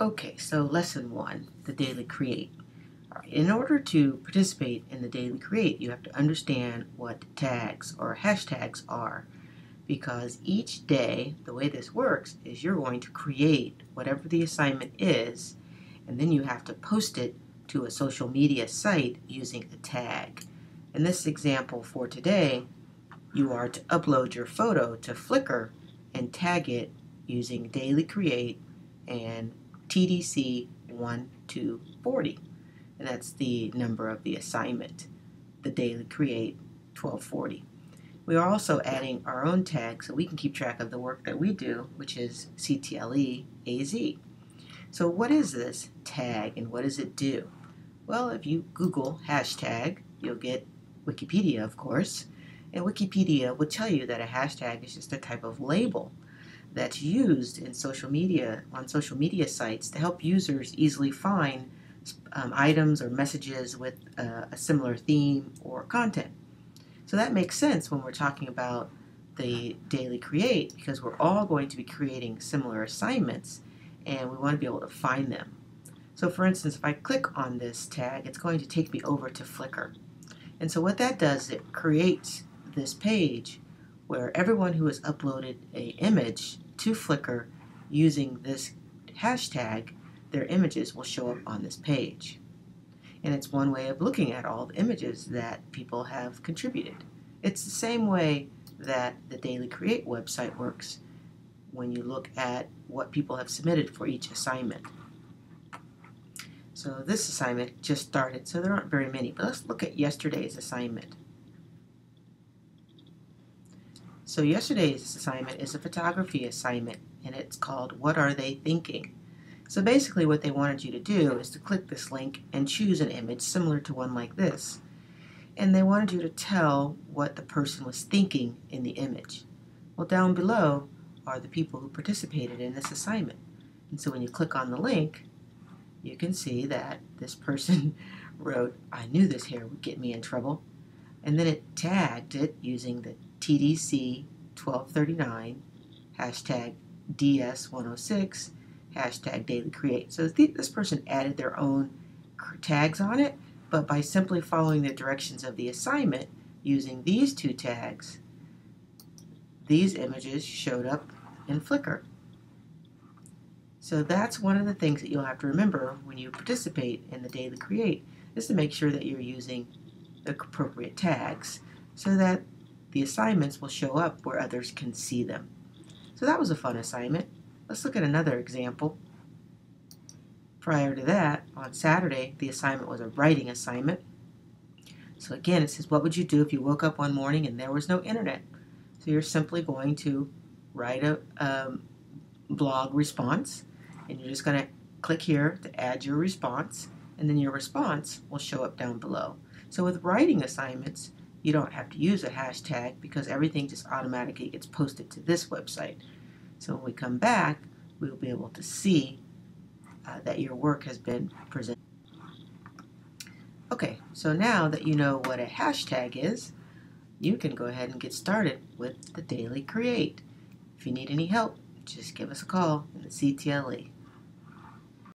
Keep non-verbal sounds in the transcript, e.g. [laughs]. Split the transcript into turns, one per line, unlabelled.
Okay, so lesson one, the daily create. In order to participate in the daily create, you have to understand what tags or hashtags are because each day, the way this works is you're going to create whatever the assignment is and then you have to post it to a social media site using a tag. In this example for today, you are to upload your photo to Flickr and tag it using daily create and TDC one 1240. And that's the number of the assignment, the daily create 1240. We are also adding our own tag so we can keep track of the work that we do, which is CTLE AZ. So what is this tag and what does it do? Well, if you Google hashtag, you'll get Wikipedia, of course, and Wikipedia will tell you that a hashtag is just a type of label that's used in social media on social media sites to help users easily find um, items or messages with uh, a similar theme or content. So that makes sense when we're talking about the daily create because we're all going to be creating similar assignments and we want to be able to find them. So for instance, if I click on this tag, it's going to take me over to Flickr. And so what that does, it creates this page where everyone who has uploaded a image to Flickr using this hashtag, their images will show up on this page. And it's one way of looking at all the images that people have contributed. It's the same way that the Daily Create website works when you look at what people have submitted for each assignment. So this assignment just started, so there aren't very many, but let's look at yesterday's assignment. So yesterday's assignment is a photography assignment, and it's called What Are They Thinking? So basically what they wanted you to do is to click this link and choose an image similar to one like this. And they wanted you to tell what the person was thinking in the image. Well, down below are the people who participated in this assignment. And so when you click on the link, you can see that this person [laughs] wrote, I knew this hair would get me in trouble. And then it tagged it using the TDC 1239, hashtag DS106, hashtag daily create. So this person added their own tags on it, but by simply following the directions of the assignment using these two tags, these images showed up in Flickr. So that's one of the things that you'll have to remember when you participate in the Daily Create, is to make sure that you're using the appropriate tags so that the assignments will show up where others can see them. So that was a fun assignment. Let's look at another example. Prior to that, on Saturday, the assignment was a writing assignment. So again, it says, what would you do if you woke up one morning and there was no internet? So you're simply going to write a um, blog response and you're just going to click here to add your response and then your response will show up down below. So with writing assignments, you don't have to use a hashtag because everything just automatically gets posted to this website. So when we come back, we'll be able to see uh, that your work has been presented. Okay, so now that you know what a hashtag is, you can go ahead and get started with the Daily Create. If you need any help, just give us a call in the CTLE.